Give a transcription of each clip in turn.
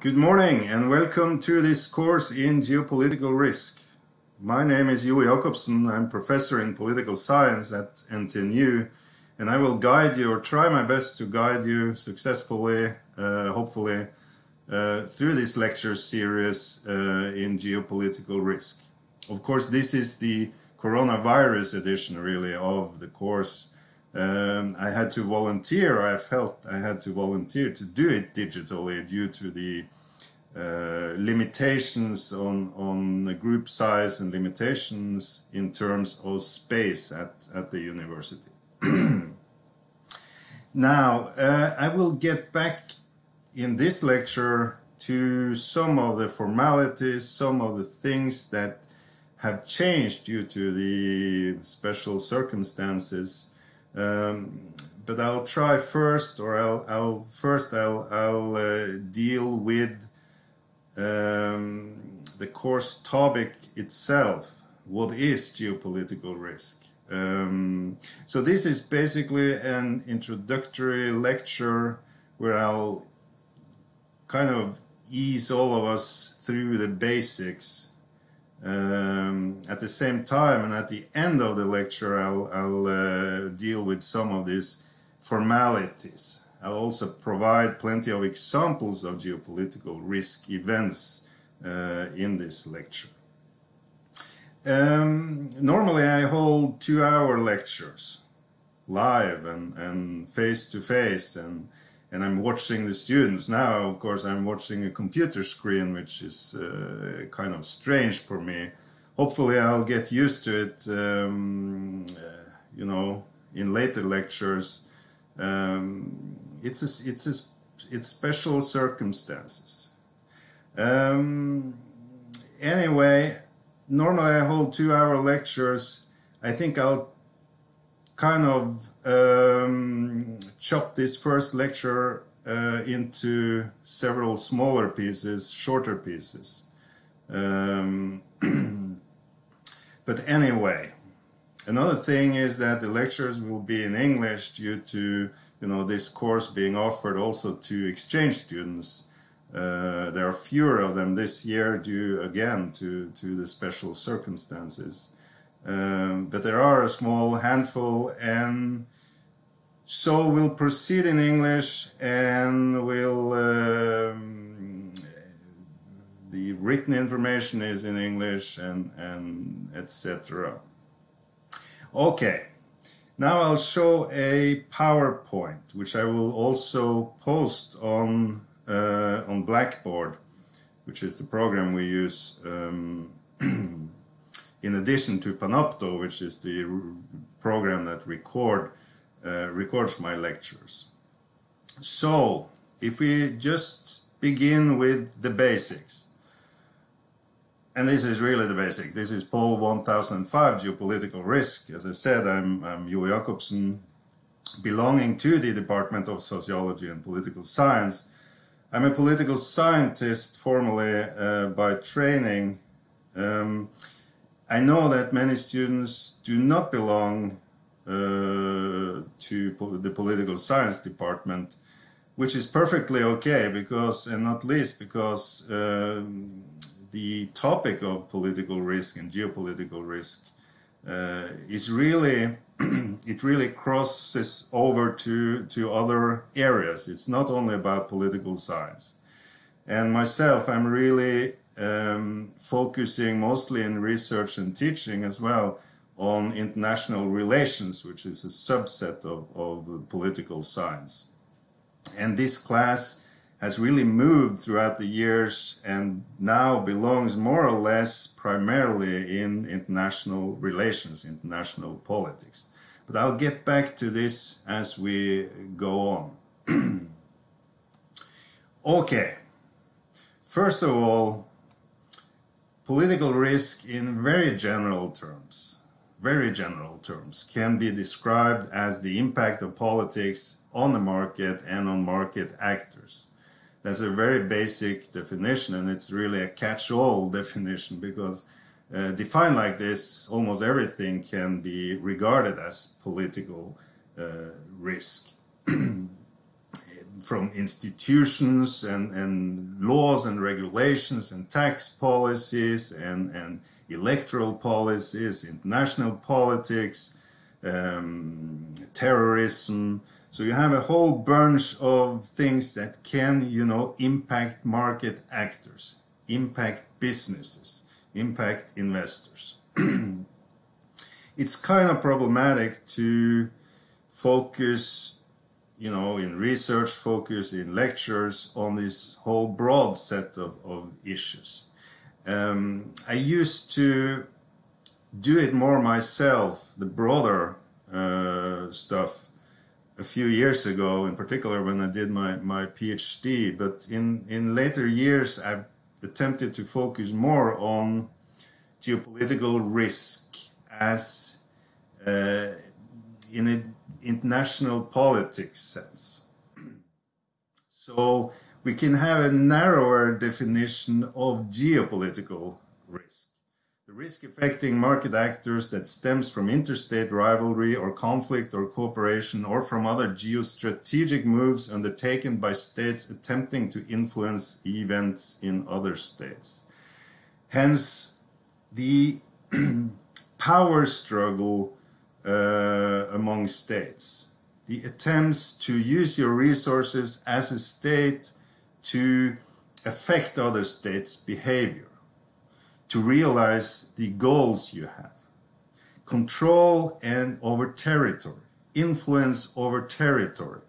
Good morning and welcome to this course in geopolitical risk. My name is Jo Jakobsen. I'm professor in political science at NTNU and I will guide you or try my best to guide you successfully, uh, hopefully, uh, through this lecture series uh, in geopolitical risk. Of course, this is the coronavirus edition really of the course. Um, I had to volunteer, I felt I had to volunteer to do it digitally due to the uh, limitations on, on group size and limitations in terms of space at, at the university. now, uh, I will get back in this lecture to some of the formalities, some of the things that have changed due to the special circumstances. Um, but I'll try first, or I'll, I'll first I'll, I'll uh, deal with um, the course topic itself, what is geopolitical risk? Um, so this is basically an introductory lecture where I'll kind of ease all of us through the basics. Um, at the same time and at the end of the lecture I'll, I'll uh, deal with some of these formalities. I'll also provide plenty of examples of geopolitical risk events uh, in this lecture. Um, normally I hold two-hour lectures live and, and face to face and and I'm watching the students. Now of course I'm watching a computer screen which is uh, kind of strange for me. Hopefully I'll get used to it um, uh, you know in later lectures. Um, it's a, it's a, it's special circumstances. Um, anyway, normally I hold two-hour lectures. I think I'll kind of um, chop this first lecture uh, into several smaller pieces, shorter pieces. Um, but anyway, another thing is that the lectures will be in English due to you know, this course being offered also to exchange students. Uh, there are fewer of them this year due again to, to the special circumstances. Um, but there are a small handful and so we'll proceed in English and we'll um, the written information is in English and, and etc. Okay. Now I'll show a PowerPoint, which I will also post on, uh, on Blackboard, which is the program we use um, in addition to Panopto, which is the program that record, uh, records my lectures. So, if we just begin with the basics and this is really the basic. This is POL 1005 geopolitical risk. As I said, I'm, I'm belonging to the Department of Sociology and Political Science. I'm a political scientist formally uh, by training. Um, I know that many students do not belong uh, to the political science department, which is perfectly okay because, and not least because um, the topic of political risk and geopolitical risk uh, is really it really crosses over to to other areas. It's not only about political science. And myself i'm really um, focusing mostly in research and teaching as well on international relations which is a subset of, of political science. And this class has really moved throughout the years and now belongs more or less primarily in international relations, international politics. But I'll get back to this as we go on. okay, first of all, political risk in very general terms, very general terms, can be described as the impact of politics on the market and on market actors. That's a very basic definition and it's really a catch-all definition because uh, defined like this, almost everything can be regarded as political uh, risk. from institutions and, and laws and regulations and tax policies and, and electoral policies, international politics, um, terrorism. So you have a whole bunch of things that can, you know, impact market actors, impact businesses, impact investors. it's kind of problematic to focus, you know, in research, focus in lectures on this whole broad set of, of issues. Um, I used to do it more myself, the broader uh, stuff, a few years ago, in particular when I did my, my PhD. But in, in later years, I've attempted to focus more on geopolitical risk as uh, in an international politics sense. So we can have a narrower definition of geopolitical risk. The risk affecting market actors that stems from interstate rivalry or conflict or cooperation or from other geostrategic moves undertaken by states attempting to influence events in other states. Hence, the power struggle uh, among states, the attempts to use your resources as a state to affect other states' behavior, to realize the goals you have. Control and over territory, influence over territory,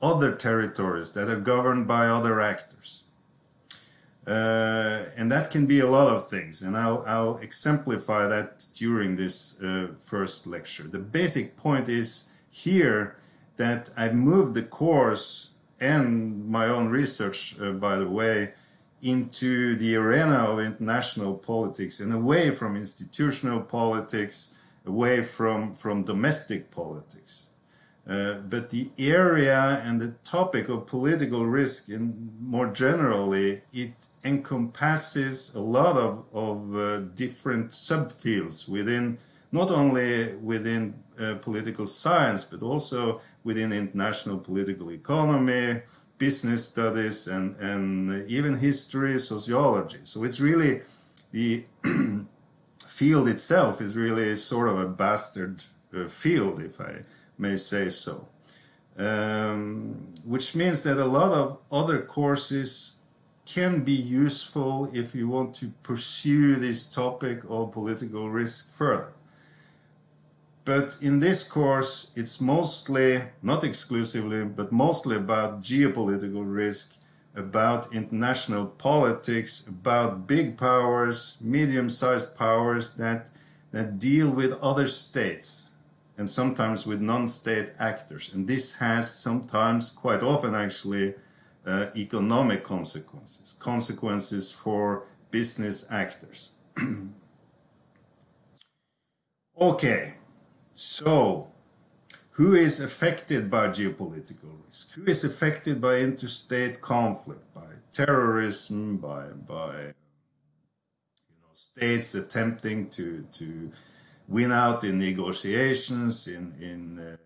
other territories that are governed by other actors. Uh, and that can be a lot of things, and I'll, I'll exemplify that during this uh, first lecture. The basic point is here that I've moved the course and my own research, uh, by the way, into the arena of international politics and away from institutional politics, away from, from domestic politics. Uh, but the area and the topic of political risk, in more generally, it encompasses a lot of, of uh, different subfields within, not only within uh, political science, but also within international political economy, business studies, and, and even history, sociology. So it's really the field itself is really sort of a bastard uh, field, if I may say so. Um, which means that a lot of other courses can be useful if you want to pursue this topic of political risk further. But in this course, it's mostly, not exclusively, but mostly about geopolitical risk, about international politics, about big powers, medium-sized powers that, that deal with other states and sometimes with non-state actors. And this has sometimes, quite often actually, uh, economic consequences, consequences for business actors. okay, so, who is affected by geopolitical risk? Who is affected by interstate conflict, by terrorism, by by you know states attempting to to win out in negotiations, in in uh,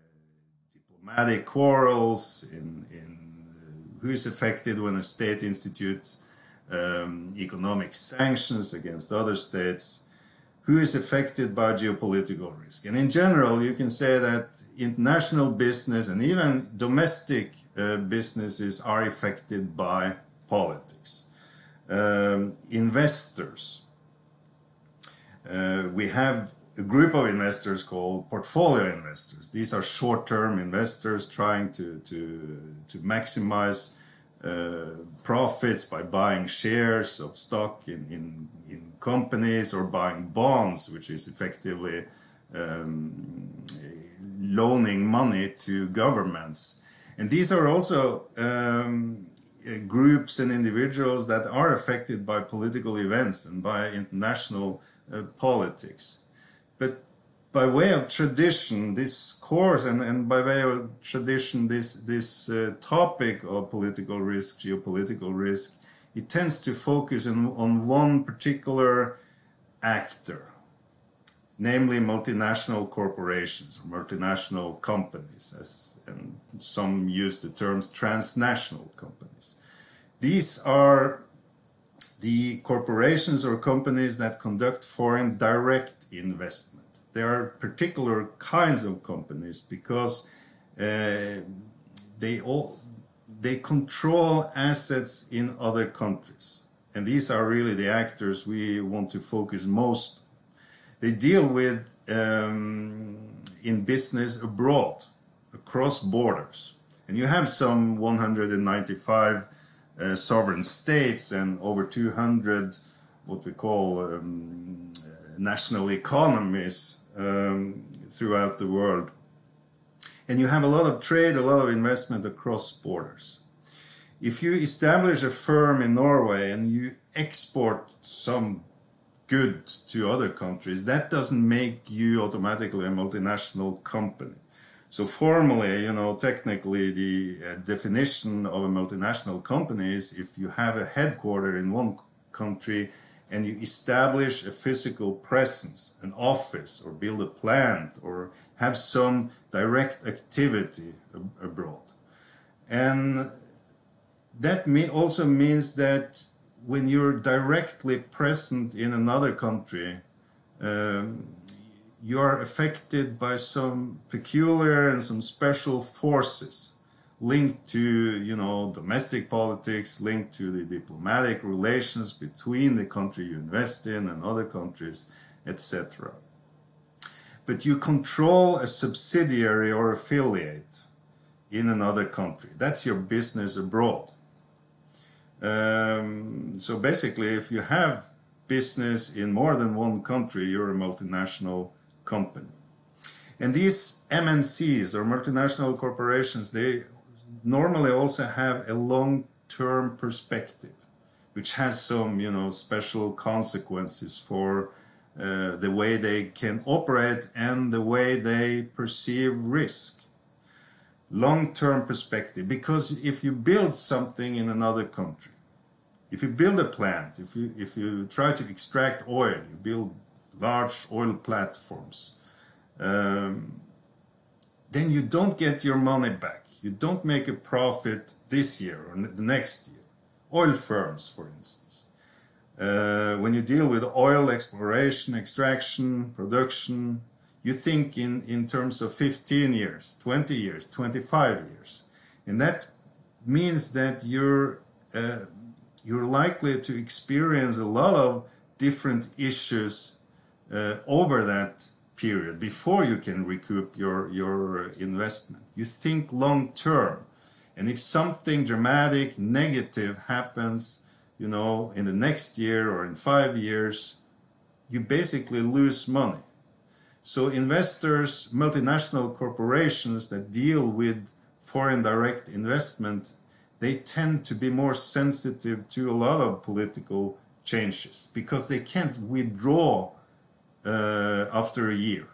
diplomatic quarrels, in in uh, who is affected when a state institutes um, economic sanctions against other states who is affected by geopolitical risk. And in general, you can say that international business and even domestic uh, businesses are affected by politics. Um, investors. Uh, we have a group of investors called portfolio investors. These are short-term investors trying to, to, to maximize uh, profits by buying shares of stock in, in, in companies or buying bonds, which is effectively um, loaning money to governments. And these are also um, groups and individuals that are affected by political events and by international uh, politics. But by way of tradition, this course and, and by way of tradition, this, this uh, topic of political risk, geopolitical risk, it tends to focus on, on one particular actor. namely multinational corporations or multinational companies, as and some use the terms transnational companies. These are the corporations or companies that conduct foreign direct investment. There are particular kinds of companies because uh, they all they control assets in other countries, and these are really the actors we want to focus most. They deal with um, in business abroad, across borders, and you have some 195 uh, sovereign states and over 200 what we call um, national economies um, throughout the world. And you have a lot of trade, a lot of investment across borders. If you establish a firm in Norway and you export some good to other countries, that doesn't make you automatically a multinational company. So formally, you know, technically the uh, definition of a multinational company is if you have a headquarter in one country and you establish a physical presence, an office, or build a plant, or have some direct activity ab abroad. And that me also means that when you're directly present in another country, um, you are affected by some peculiar and some special forces linked to you know domestic politics linked to the diplomatic relations between the country you invest in and other countries etc but you control a subsidiary or affiliate in another country. That's your business abroad. Um, so basically if you have business in more than one country you're a multinational company. And these MNCs or multinational corporations, they normally also have a long-term perspective, which has some, you know, special consequences for uh, the way they can operate and the way they perceive risk. Long-term perspective, because if you build something in another country, if you build a plant, if you if you try to extract oil, you build large oil platforms, um, then you don't get your money back. You don't make a profit this year or the next year. Oil firms, for instance. Uh, when you deal with oil exploration, extraction, production, you think in, in terms of 15 years, 20 years, 25 years. And that means that you're, uh, you're likely to experience a lot of different issues uh, over that period before you can recoup your your investment. You think long term and if something dramatic negative happens you know in the next year or in 5 years you basically lose money. So investors multinational corporations that deal with foreign direct investment they tend to be more sensitive to a lot of political changes because they can't withdraw uh, after a year.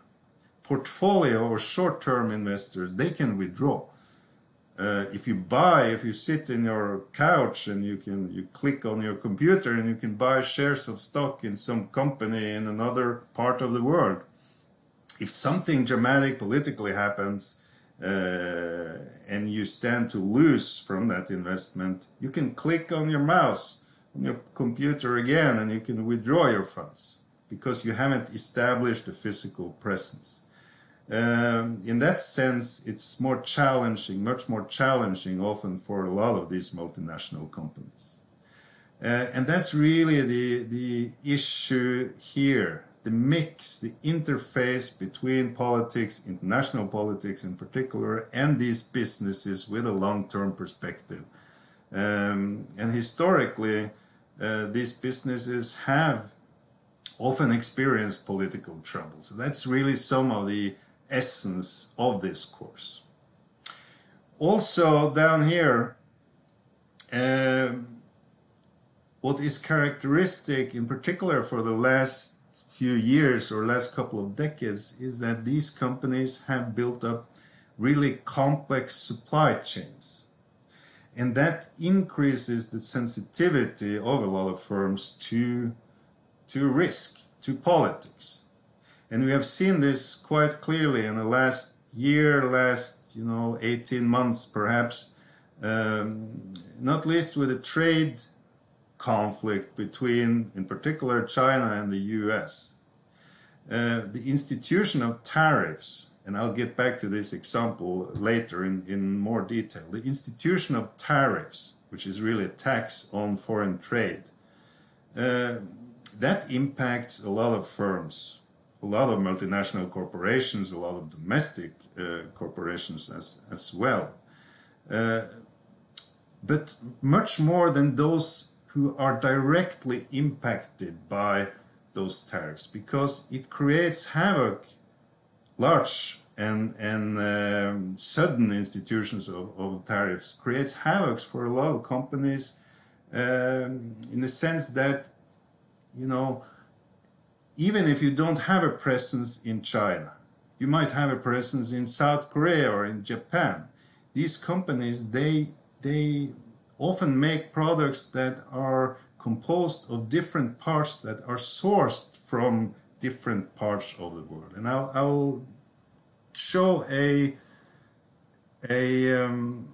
Portfolio or short-term investors, they can withdraw. Uh, if you buy, if you sit in your couch and you can you click on your computer and you can buy shares of stock in some company in another part of the world, if something dramatic politically happens uh, and you stand to lose from that investment, you can click on your mouse on your computer again and you can withdraw your funds because you haven't established a physical presence. Um, in that sense, it's more challenging, much more challenging often for a lot of these multinational companies. Uh, and that's really the, the issue here, the mix, the interface between politics, international politics in particular, and these businesses with a long-term perspective. Um, and historically, uh, these businesses have often experience political trouble. So that's really some of the essence of this course. Also down here, uh, what is characteristic in particular for the last few years or last couple of decades is that these companies have built up really complex supply chains. And that increases the sensitivity of a lot of firms to to risk, to politics. And we have seen this quite clearly in the last year, last, you know, 18 months perhaps, um, not least with the trade conflict between, in particular, China and the US. Uh, the institution of tariffs, and I'll get back to this example later in, in more detail. The institution of tariffs, which is really a tax on foreign trade, uh, that impacts a lot of firms, a lot of multinational corporations, a lot of domestic uh, corporations as, as well. Uh, but much more than those who are directly impacted by those tariffs because it creates havoc, large and, and um, sudden institutions of, of, tariffs creates havoc for a lot of companies um, in the sense that, you know, even if you don't have a presence in China, you might have a presence in South Korea or in Japan. These companies, they, they often make products that are composed of different parts that are sourced from different parts of the world. And I'll, I'll show a, a um,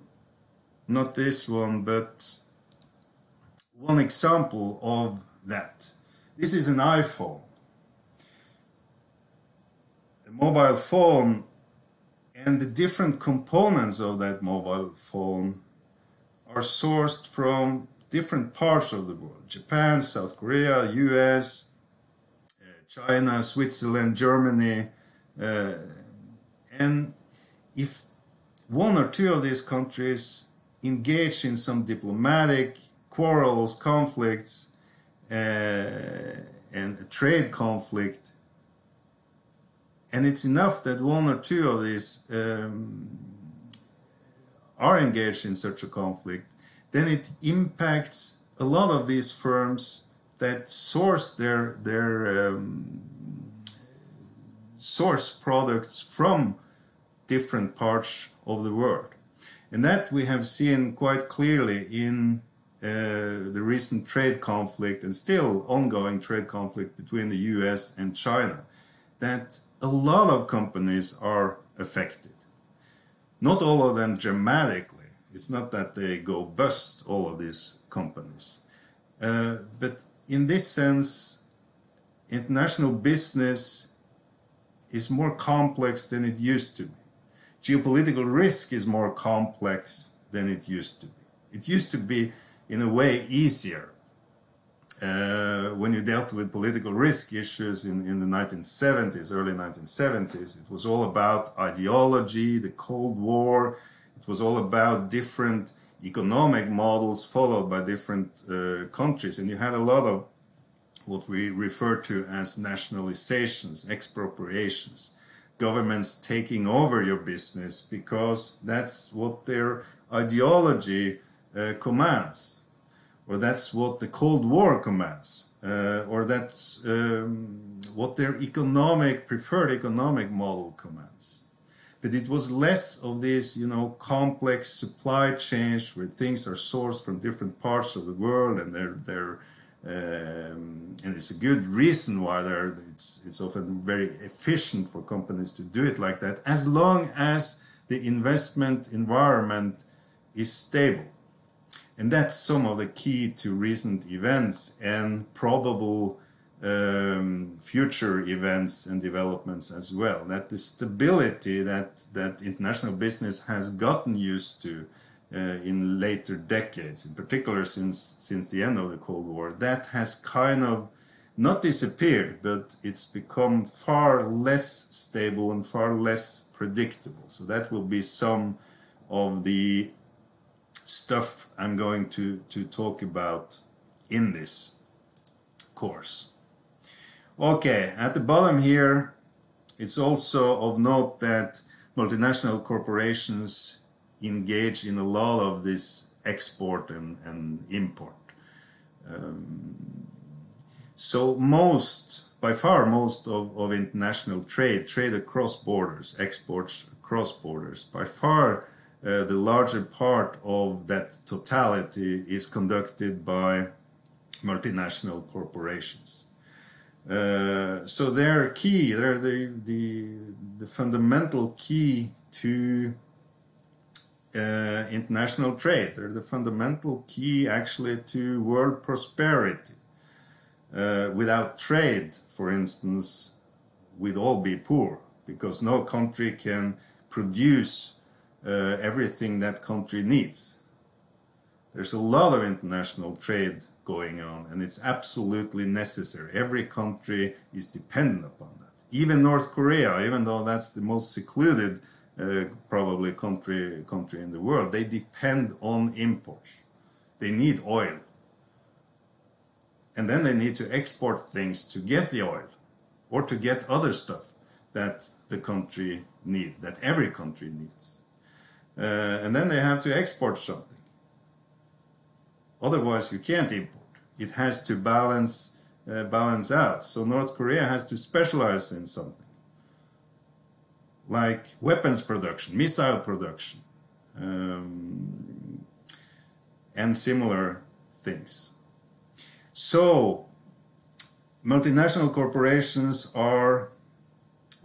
not this one, but one example of that. This is an iPhone. The mobile phone and the different components of that mobile phone are sourced from different parts of the world Japan, South Korea, US, uh, China, Switzerland, Germany. Uh, and if one or two of these countries engage in some diplomatic quarrels, conflicts, and a trade conflict, and it's enough that one or two of these um, are engaged in such a conflict, then it impacts a lot of these firms that source their their um, source products from different parts of the world. And that we have seen quite clearly in uh, the recent trade conflict and still ongoing trade conflict between the US and China, that a lot of companies are affected. Not all of them dramatically. It's not that they go bust, all of these companies. Uh, but in this sense, international business is more complex than it used to be. Geopolitical risk is more complex than it used to be. It used to be, in a way, easier uh, when you dealt with political risk issues in, in the 1970s, early 1970s, it was all about ideology, the Cold War. It was all about different economic models followed by different uh, countries. And you had a lot of what we refer to as nationalizations, expropriations, governments taking over your business because that's what their ideology uh, commands or that's what the Cold War commands, uh, or that's um, what their economic preferred economic model commands. But it was less of this, you know, complex supply chains where things are sourced from different parts of the world, and they're they're um, and it's a good reason why it's it's often very efficient for companies to do it like that, as long as the investment environment is stable and that's some of the key to recent events and probable um, future events and developments as well. That the stability that, that international business has gotten used to uh, in later decades, in particular since, since the end of the Cold War, that has kind of not disappeared, but it's become far less stable and far less predictable. So that will be some of the stuff I'm going to, to talk about in this course. Okay, at the bottom here, it's also of note that multinational corporations engage in a lot of this export and, and import. Um, so most, by far most of, of international trade, trade across borders, exports across borders, by far uh, the larger part of that totality is conducted by multinational corporations. Uh, so they're key. They're the the the fundamental key to uh, international trade. They're the fundamental key, actually, to world prosperity. Uh, without trade, for instance, we'd all be poor because no country can produce uh, everything that country needs. There's a lot of international trade going on, and it's absolutely necessary. Every country is dependent upon that. Even North Korea, even though that's the most secluded uh, probably country country in the world, they depend on imports. They need oil, and then they need to export things to get the oil, or to get other stuff that the country need, that every country needs, uh, and then they have to export something. Otherwise, you can't import. It has to balance uh, balance out. So North Korea has to specialize in something, like weapons production, missile production, um, and similar things. So multinational corporations are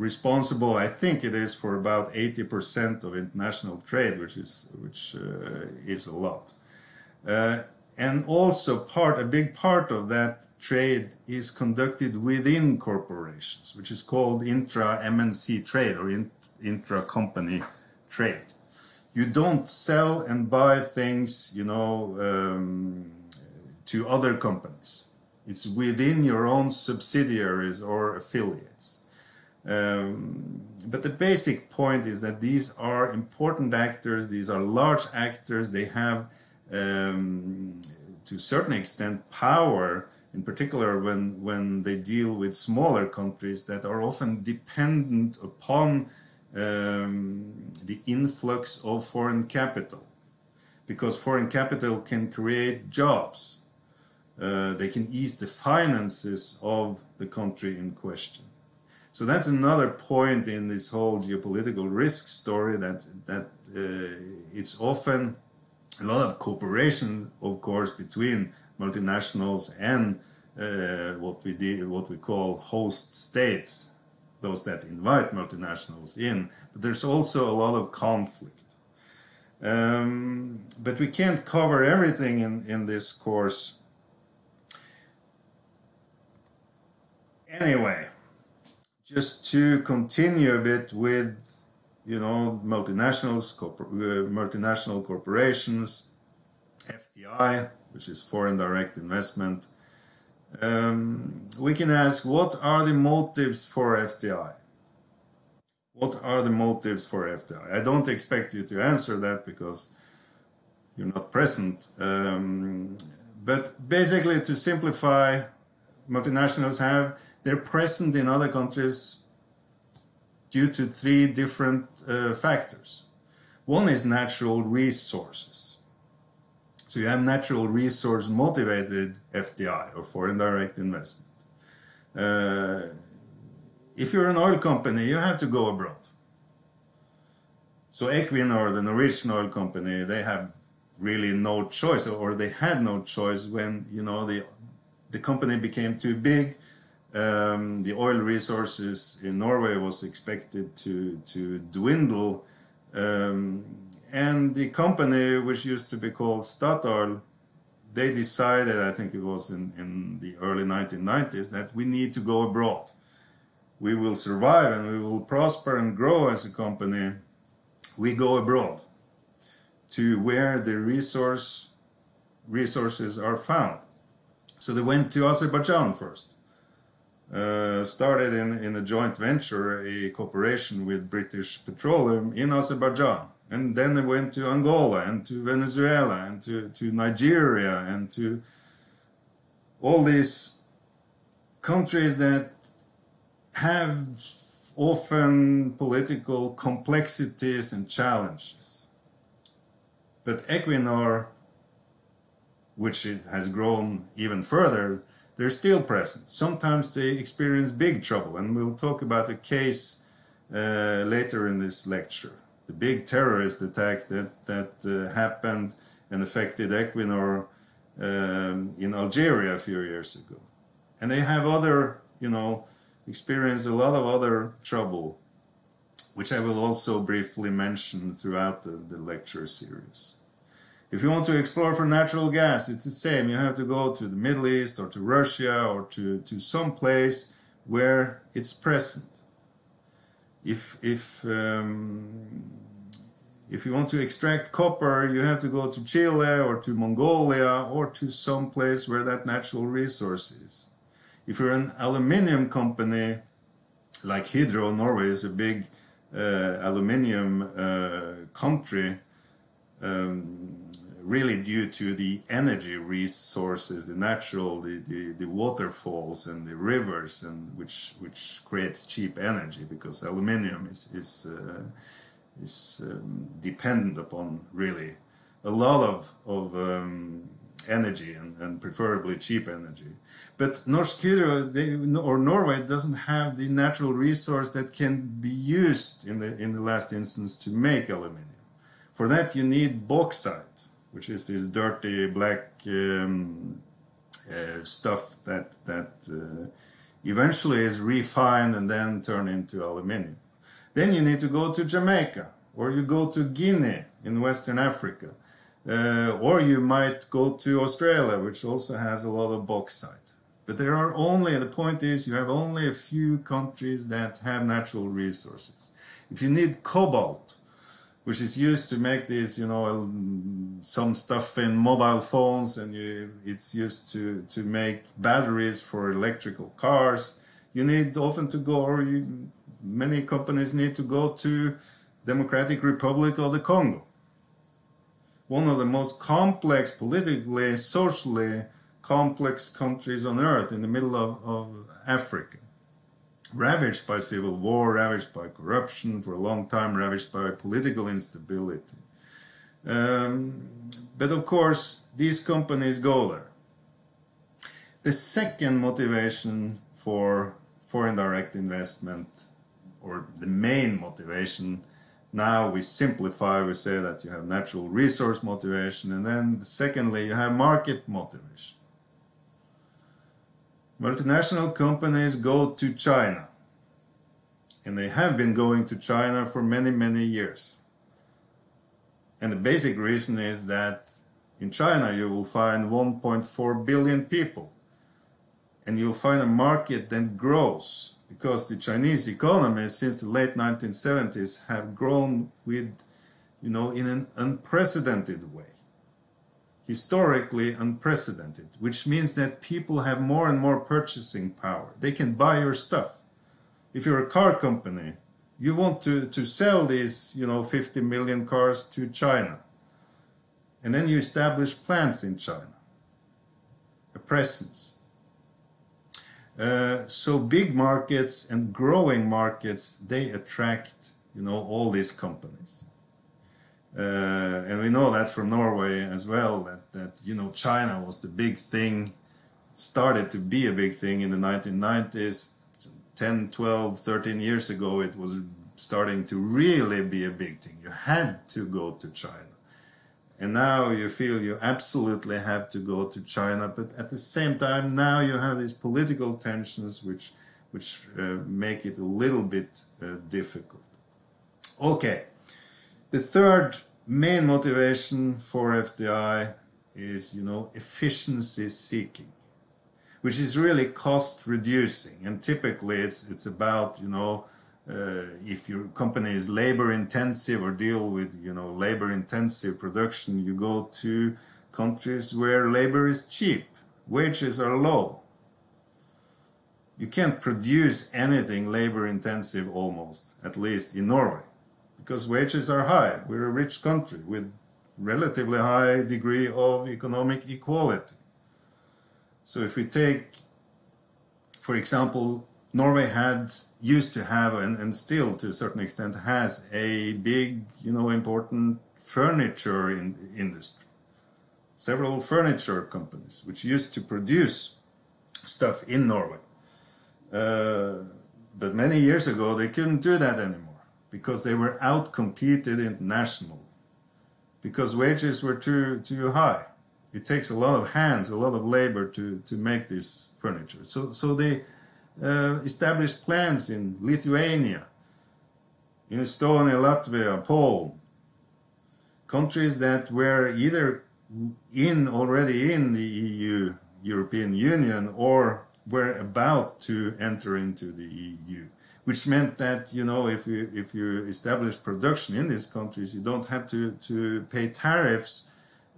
responsible, I think it is, for about 80% of international trade, which is which uh, is a lot. Uh, and also part a big part of that trade is conducted within corporations which is called intra mnc trade or in, intra company trade. You don't sell and buy things you know um, to other companies. It's within your own subsidiaries or affiliates um, but the basic point is that these are important actors these are large actors they have um, to a certain extent power in particular when when they deal with smaller countries that are often dependent upon um, the influx of foreign capital. Because foreign capital can create jobs. Uh, they can ease the finances of the country in question so that's another point in this whole geopolitical risk story that that uh, it's often a lot of cooperation, of course, between multinationals and uh, what we what we call host states, those that invite multinationals in. But there's also a lot of conflict. Um, but we can't cover everything in, in this course. Anyway, just to continue a bit with you know, multinationals, corpor uh, multinational corporations, FDI, which is foreign direct investment. Um, we can ask, what are the motives for FDI? What are the motives for FDI? I don't expect you to answer that because you're not present. Um, but basically, to simplify, multinationals have, they're present in other countries due to three different uh, factors. One is natural resources. So you have natural resource motivated FDI or foreign direct investment. Uh, if you're an oil company, you have to go abroad. So Equinor, the Norwegian oil company, they have really no choice, or they had no choice when you know the the company became too big um, the oil resources in Norway was expected to, to dwindle. Um, and the company, which used to be called Statoil, they decided, I think it was in, in the early 1990s, that we need to go abroad. We will survive and we will prosper and grow as a company. We go abroad to where the resource resources are found. So they went to Azerbaijan first uh, started in, in a joint venture, a cooperation with British Petroleum in Azerbaijan. And then they went to Angola and to Venezuela and to, to Nigeria and to all these countries that have often political complexities and challenges. But Equinor, which has grown even further, they're still present. Sometimes they experience big trouble, and we'll talk about a case uh, later in this lecture. The big terrorist attack that, that uh, happened and affected Equinor um, in Algeria a few years ago. And they have other you know, experienced a lot of other trouble, which I will also briefly mention throughout the, the lecture series. If you want to explore for natural gas, it's the same. You have to go to the Middle East or to Russia or to, to some place where it's present. If, if, um, if you want to extract copper, you have to go to Chile or to Mongolia or to some place where that natural resource is. If you're an aluminium company, like Hydro, Norway is a big uh, aluminium uh, country, um, really due to the energy resources, the natural, the, the, the, waterfalls and the rivers, and which which creates cheap energy because aluminium is is uh, is um, dependent upon really a lot of of um, energy and, and preferably cheap energy. But Norsk Hydro or Norway doesn't have the natural resource that can be used in the in the last instance to make aluminium. For that you need bauxite which is this dirty black um, uh, stuff that that uh, eventually is refined and then turned into aluminium. Then you need to go to Jamaica or you go to Guinea in Western Africa. Uh, or you might go to Australia, which also has a lot of bauxite. But there are only, the point is, you have only a few countries that have natural resources. If you need cobalt, which is used to make these, you know, um, some stuff in mobile phones, and you, it's used to to make batteries for electrical cars. You need often to go, or you, many companies need to go to Democratic Republic of the Congo, one of the most complex, politically, socially complex countries on earth, in the middle of, of Africa ravaged by civil war, ravaged by corruption for a long time, ravaged by political instability. Um, but of course, these companies go there. The second motivation for foreign direct investment, or the main motivation, now we simplify, we say that you have natural resource motivation, and then secondly, you have market motivation. Multinational companies go to China. And they have been going to China for many, many years. And the basic reason is that in China you will find 1.4 billion people. And you'll find a market that grows because the Chinese economy since the late 1970s have grown with, you know, in an unprecedented way historically unprecedented, which means that people have more and more purchasing power. They can buy your stuff. If you're a car company, you want to, to sell these, you know, 50 million cars to China. And then you establish plants in China, a presence. Uh, so big markets and growing markets, they attract, you know, all these companies. Uh, and we know that from Norway as well, that, that, you know, China was the big thing, started to be a big thing in the 1990s. 10, 12, 13 years ago, it was starting to really be a big thing. You had to go to China. And now you feel you absolutely have to go to China, but at the same time, now you have these political tensions which, which uh, make it a little bit uh, difficult. Okay, the third main motivation for FDI is, you know, efficiency seeking, which is really cost reducing. And typically it's, it's about, you know, uh, if your company is labor intensive or deal with, you know, labor intensive production, you go to countries where labor is cheap, wages are low. You can't produce anything labor intensive almost, at least in Norway because wages are high. We're a rich country with relatively high degree of economic equality. So if we take, for example, Norway had used to have and, and still to a certain extent has a big, you know, important furniture in, industry. Several furniture companies which used to produce stuff in Norway. Uh, but many years ago they couldn't do that anymore because they were outcompeted internationally because wages were too too high. It takes a lot of hands, a lot of labor to to make this furniture. So so they uh, established plants in Lithuania, in Estonia, Latvia, Poland, countries that were either in already in the EU, European Union, or were about to enter into the EU, which meant that you know if you if you establish production in these countries, you don't have to to pay tariffs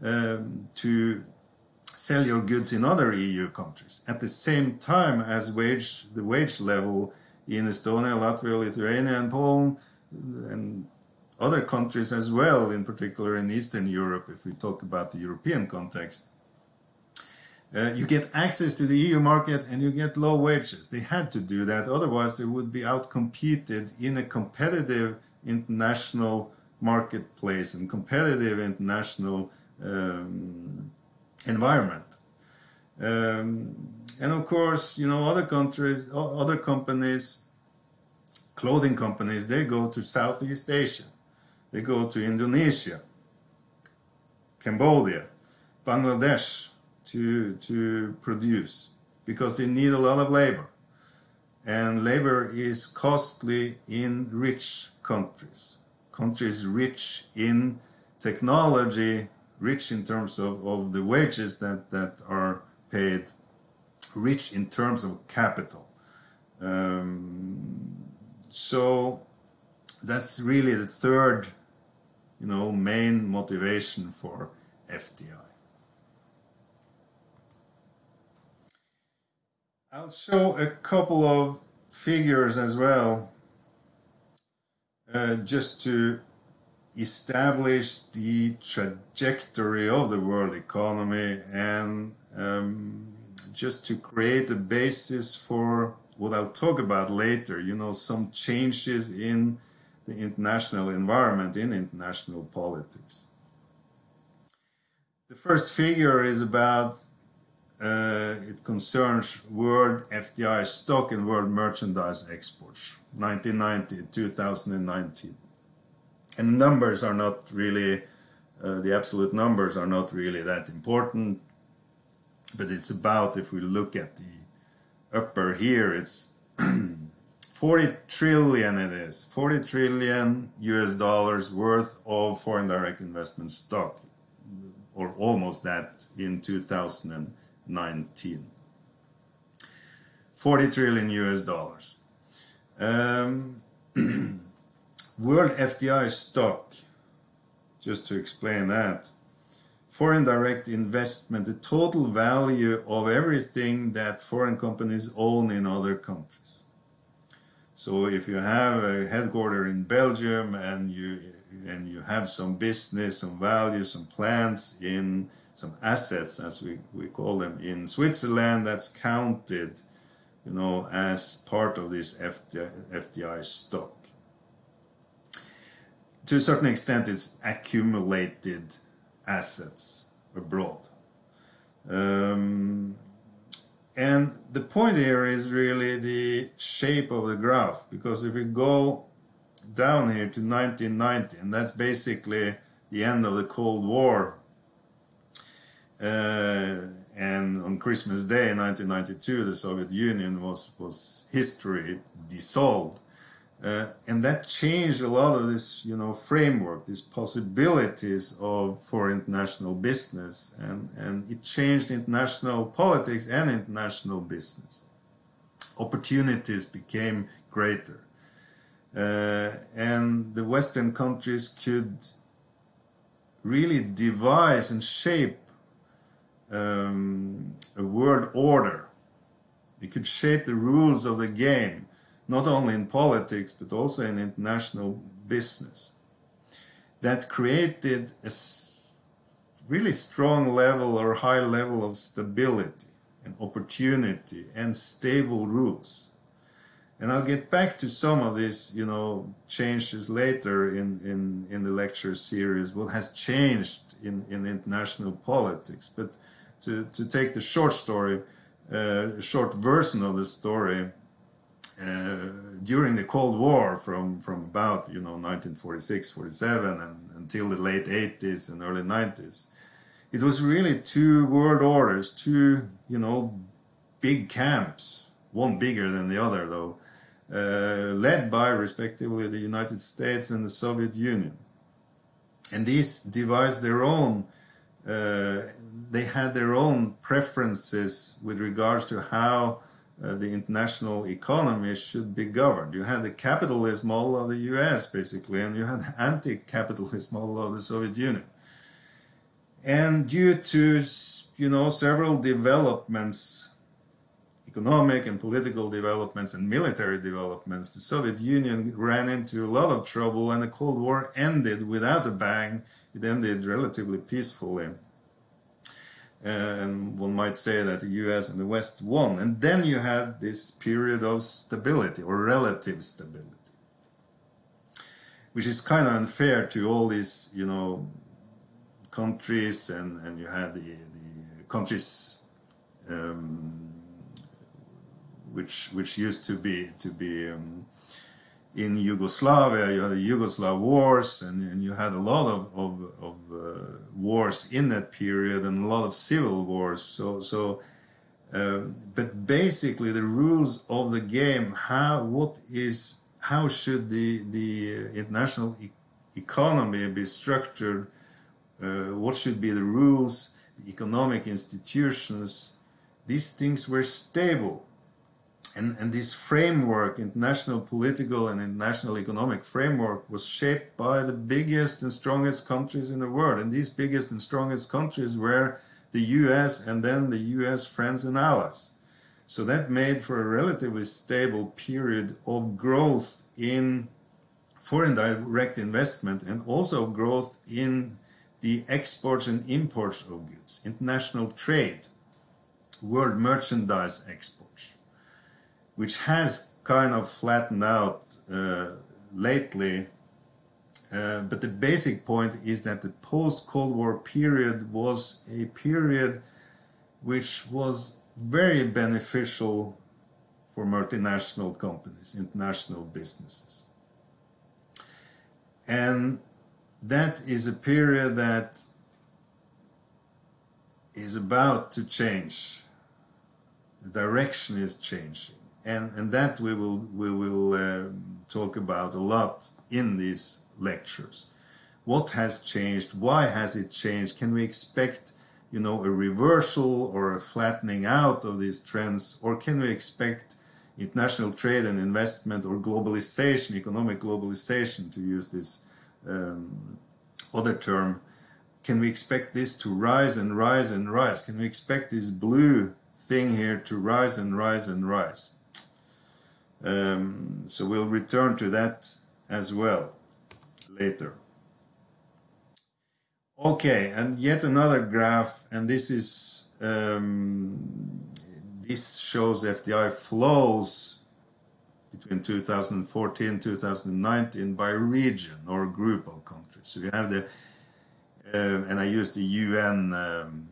um, to sell your goods in other EU countries at the same time as wage the wage level in Estonia, Latvia, Lithuania, and Poland and other countries as well, in particular in Eastern Europe, if we talk about the European context. Uh, you get access to the EU market and you get low wages. They had to do that, otherwise, they would be outcompeted in a competitive international marketplace and competitive international um, environment. Um, and of course, you know, other countries, other companies, clothing companies, they go to Southeast Asia, they go to Indonesia, Cambodia, Bangladesh to, to produce because they need a lot of labor. And labor is costly in rich countries, countries rich in technology rich in terms of, of the wages that, that are paid, rich in terms of capital. Um, so that's really the third, you know, main motivation for FDI. I'll show a couple of figures as well, uh, just to establish the trajectory of the world economy and um, just to create a basis for what I'll talk about later, you know, some changes in the international environment, in international politics. The first figure is about, uh, it concerns world FDI stock and world merchandise exports, 1990 2019 and the numbers are not really uh, the absolute numbers are not really that important but it's about if we look at the upper here it's 40 trillion it is 40 trillion US dollars worth of foreign direct investment stock or almost that in 2019 40 trillion US dollars. Um, World FDI stock, just to explain that, foreign direct investment, the total value of everything that foreign companies own in other countries. So if you have a headquarter in Belgium and you and you have some business, some value, some plants in some assets, as we, we call them in Switzerland, that's counted, you know, as part of this FDI, FDI stock to a certain extent, it's accumulated assets abroad. Um, and the point here is really the shape of the graph, because if we go down here to 1990, and that's basically the end of the Cold War, and on Christmas Day 1992, the Soviet Union was, was history dissolved. Uh, and that changed a lot of this, you know, framework, these possibilities of for international business, and and it changed international politics and international business. Opportunities became greater, uh, and the Western countries could really devise and shape um, a world order. They could shape the rules of the game not only in politics but also in international business that created a really strong level or high level of stability and opportunity and stable rules. And I'll get back to some of these, you know, changes later in, in, in the lecture series, what has changed in, in international politics. But to, to take the short story, uh, short version of the story, uh, during the Cold War from, from about, you know, 1946, 47 and until the late 80s and early 90s, it was really two world orders, two, you know, big camps one bigger than the other though, uh, led by respectively the United States and the Soviet Union. And these devised their own, uh, they had their own preferences with regards to how uh, the international economy should be governed. You had the capitalist model of the US basically, and you had the anti-capitalist model of the Soviet Union. And due to you know several developments, economic and political developments and military developments, the Soviet Union ran into a lot of trouble, and the Cold War ended without a bang. It ended relatively peacefully. And one might say that the US and the West won. And then you had this period of stability or relative stability, which is kind of unfair to all these, you know, countries and, and you had the, the countries um, which which used to be to be um, in Yugoslavia you had the Yugoslav wars and, and you had a lot of, of, of uh, wars in that period and a lot of civil wars. So so um, but basically the rules of the game how what is how should the the international e economy be structured? Uh, what should be the rules, the economic institutions, these things were stable. And, and this framework, international political and international economic framework, was shaped by the biggest and strongest countries in the world. And these biggest and strongest countries were the US and then the US friends and allies. So that made for a relatively stable period of growth in foreign direct investment and also growth in the exports and imports of goods, international trade, world merchandise exports, which has kind of flattened out uh, lately. Uh, but the basic point is that the post-Cold War period was a period which was very beneficial for multinational companies, international businesses. And that is a period that is about to change. The direction is changing, and and that we will we will uh, talk about a lot in these lectures. What has changed? Why has it changed? Can we expect, you know, a reversal or a flattening out of these trends, or can we expect international trade and investment or globalization, economic globalization, to use this um, other term, can we expect this to rise and rise and rise? Can we expect this blue thing here to rise and rise and rise? Um, so we'll return to that as well later. Okay, and yet another graph, and this is um, this shows FDI flows between 2014 2019 by region or group of countries. So you have the, uh, and I use the UN um,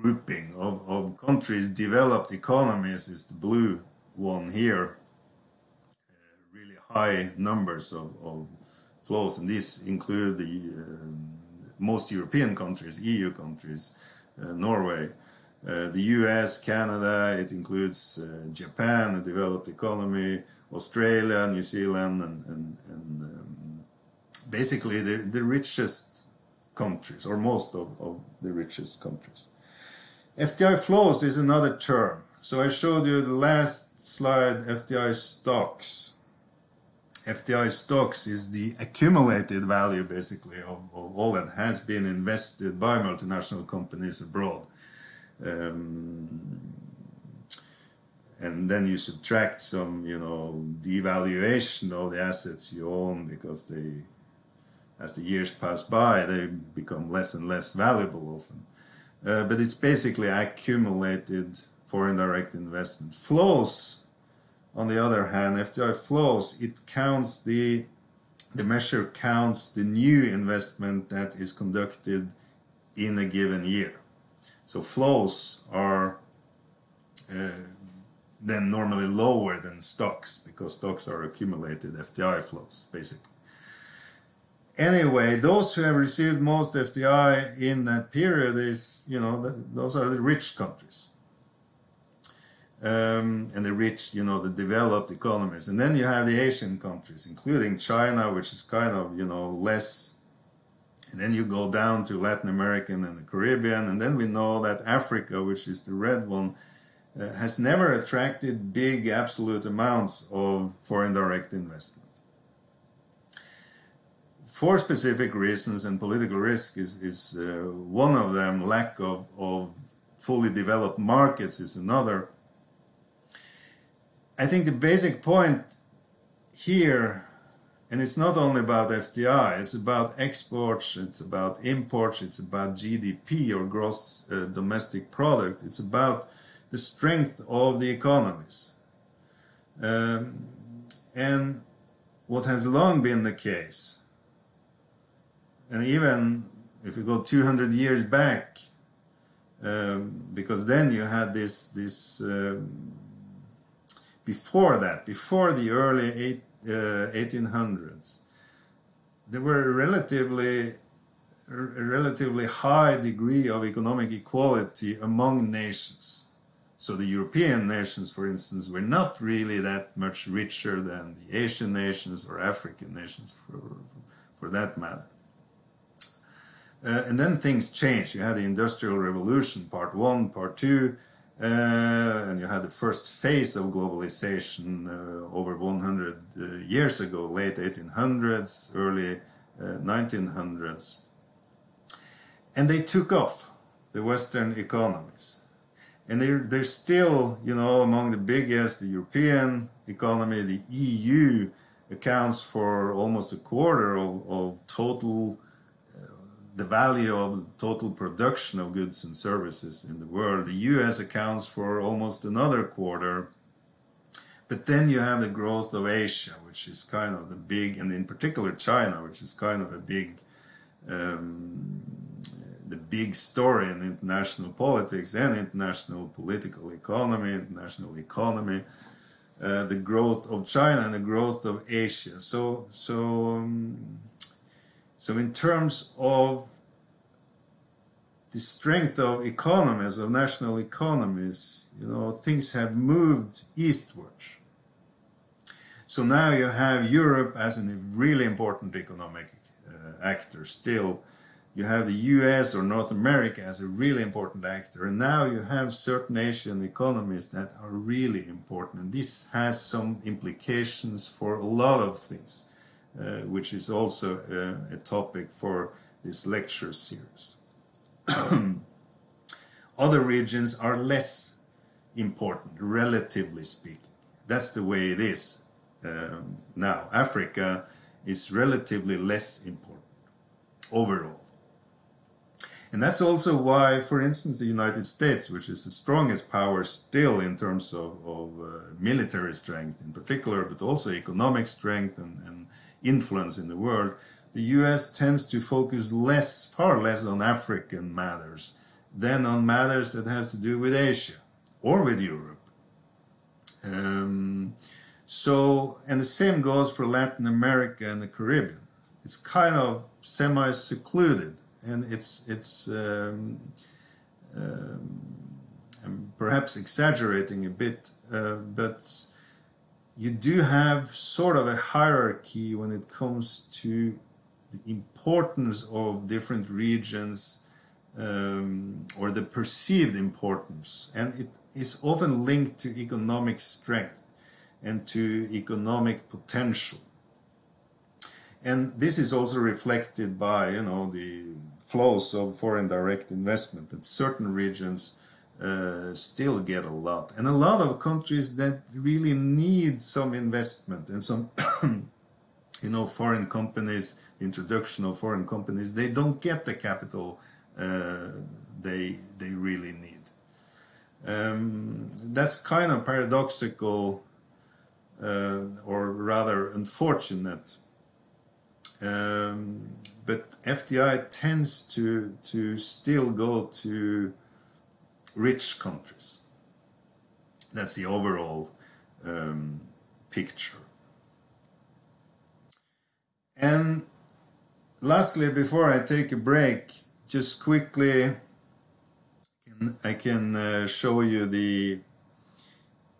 grouping of, of countries, developed economies is the blue one here. Uh, really high numbers of, of, flows, and these include the uh, most European countries, EU countries, uh, Norway, uh, the US, Canada, it includes uh, Japan, a developed economy, Australia, New Zealand, and, and, and um, basically the, the richest countries, or most of, of the richest countries. FDI flows is another term. So I showed you the last slide, FDI stocks. FDI stocks is the accumulated value basically of, of all that has been invested by multinational companies abroad. Um, and then you subtract some, you know, devaluation of the assets you own because they, as the years pass by, they become less and less valuable often. Uh, but it's basically accumulated foreign direct investment. Flows, on the other hand, FDI flows, it counts the, the measure counts the new investment that is conducted in a given year. So flows are uh, then normally lower than stocks because stocks are accumulated FDI flows basically. Anyway, those who have received most FDI in that period is, you know, those are the rich countries. um, and the rich, you know, the developed economies. And then you have the Asian countries, including China, which is kind of, you know, less. And then you go down to Latin American and the Caribbean. And then we know that Africa, which is the red one, uh, has never attracted big absolute amounts of foreign direct investment. For specific reasons, and political risk is, is uh, one of them, lack of, of fully developed markets is another I think the basic point here, and it's not only about FDI, it's about exports, it's about imports, it's about GDP or gross uh, domestic product, it's about the strength of the economies. Um, and what has long been the case, and even if you go 200 years back, um, because then you had this this um, before that, before the early eight, uh, 1800s, there were a relatively a relatively high degree of economic equality among nations. So the European nations, for instance, were not really that much richer than the Asian nations or African nations, for, for that matter. Uh, and then things changed. You had the Industrial Revolution, part one, part two, uh, and you had the first phase of globalization uh, over 100 uh, years ago, late 1800s, early 1900s. And they took off, the Western economies. And they're, they're still, you know, among the biggest, the European economy, the EU accounts for almost a quarter of, of total the value of total production of goods and services in the world. The US accounts for almost another quarter. But then you have the growth of Asia, which is kind of the big, and in particular China, which is kind of a big, um, the big story in international politics and international political economy, international economy. Uh, the growth of China and the growth of Asia. So, so um, so in terms of the strength of economies, of national economies, you know, things have moved eastward. So now you have Europe as a really important economic uh, actor still. You have the US or North America as a really important actor. And now you have certain Asian economies that are really important. And this has some implications for a lot of things. Uh, which is also uh, a topic for this lecture series. Other regions are less important, relatively speaking. That's the way it is um, now. Africa is relatively less important overall. And that's also why, for instance, the United States, which is the strongest power still in terms of, of uh, military strength in particular, but also economic strength and, and influence in the world, the US tends to focus less, far less on African matters than on matters that has to do with Asia or with Europe. Um, so, and the same goes for Latin America and the Caribbean. It's kind of semi-secluded, and it's it's um, um, I'm perhaps exaggerating a bit, uh, but you do have sort of a hierarchy when it comes to the importance of different regions um, or the perceived importance. And it is often linked to economic strength and to economic potential. And this is also reflected by, you know, the flows of foreign direct investment that certain regions uh, still get a lot. And a lot of countries that really need some investment and some, you know, foreign companies, introduction of foreign companies, they don't get the capital uh, they, they really need. Um, that's kind of paradoxical uh, or rather unfortunate. Um, but FDI tends to, to still go to rich countries. That's the overall um, picture. And lastly, before I take a break, just quickly, I can uh, show you the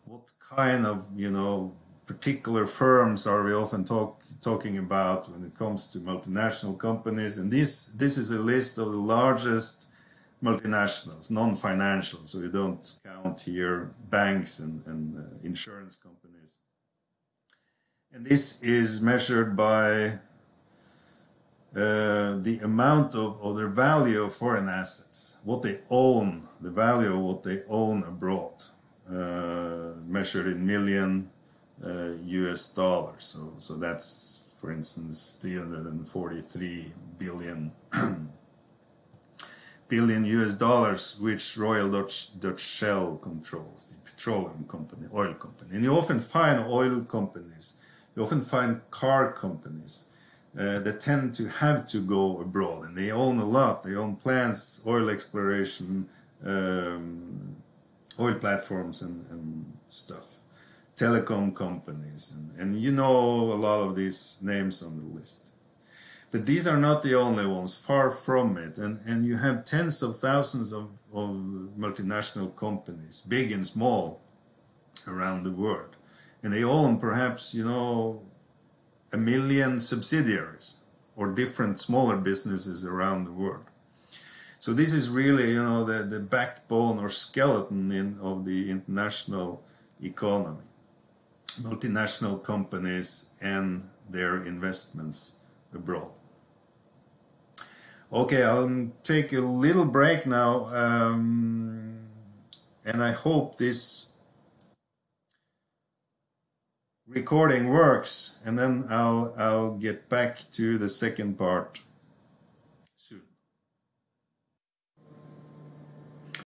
what kind of you know particular firms are we often talk, talking about when it comes to multinational companies? And this this is a list of the largest multinationals, non-financial, so you don't count here banks and, and uh, insurance companies. And this is measured by uh, the amount of, of their value of foreign assets, what they own, the value of what they own abroad, uh, measured in million US uh, dollars. So, so that's, for instance, 343 billion billion US dollars, which Royal Dutch, Dutch Shell controls, the petroleum company, oil company. And you often find oil companies, you often find car companies uh, that tend to have to go abroad and they own a lot. They own plants, oil exploration, um, oil platforms and, and stuff, telecom companies. And, and you know a lot of these names on the list. But these are not the only ones, far from it. And, and you have tens of thousands of, of multinational companies, big and small, around the world. And they own perhaps, you know, a million subsidiaries or different smaller businesses around the world. So this is really, you know, the, the backbone or skeleton in, of the international economy. Multinational companies and their investments abroad. Okay, I'll take a little break now, um, and I hope this recording works and then I'll I'll get back to the second part